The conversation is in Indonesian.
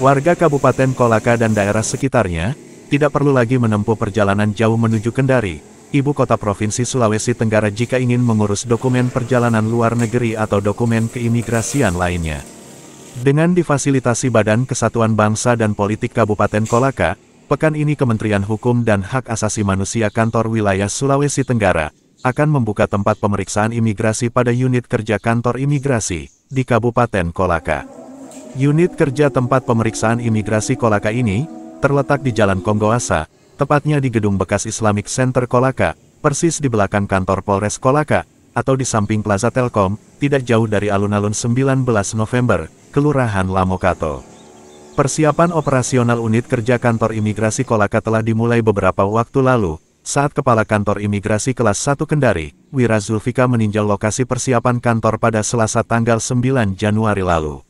Warga Kabupaten Kolaka dan daerah sekitarnya, tidak perlu lagi menempuh perjalanan jauh menuju Kendari, ibu kota Provinsi Sulawesi Tenggara jika ingin mengurus dokumen perjalanan luar negeri atau dokumen keimigrasian lainnya. Dengan difasilitasi Badan Kesatuan Bangsa dan Politik Kabupaten Kolaka, pekan ini Kementerian Hukum dan Hak Asasi Manusia Kantor Wilayah Sulawesi Tenggara akan membuka tempat pemeriksaan imigrasi pada unit kerja kantor imigrasi di Kabupaten Kolaka. Unit kerja tempat pemeriksaan imigrasi Kolaka ini terletak di Jalan Konggoasa, tepatnya di Gedung Bekas Islamic Center Kolaka, persis di belakang kantor Polres Kolaka, atau di samping Plaza Telkom, tidak jauh dari alun-alun 19 November, Kelurahan Lamokato. Persiapan operasional unit kerja kantor imigrasi Kolaka telah dimulai beberapa waktu lalu, saat Kepala Kantor Imigrasi Kelas 1 Kendari, Wira Zulfika meninjau lokasi persiapan kantor pada Selasa tanggal 9 Januari lalu.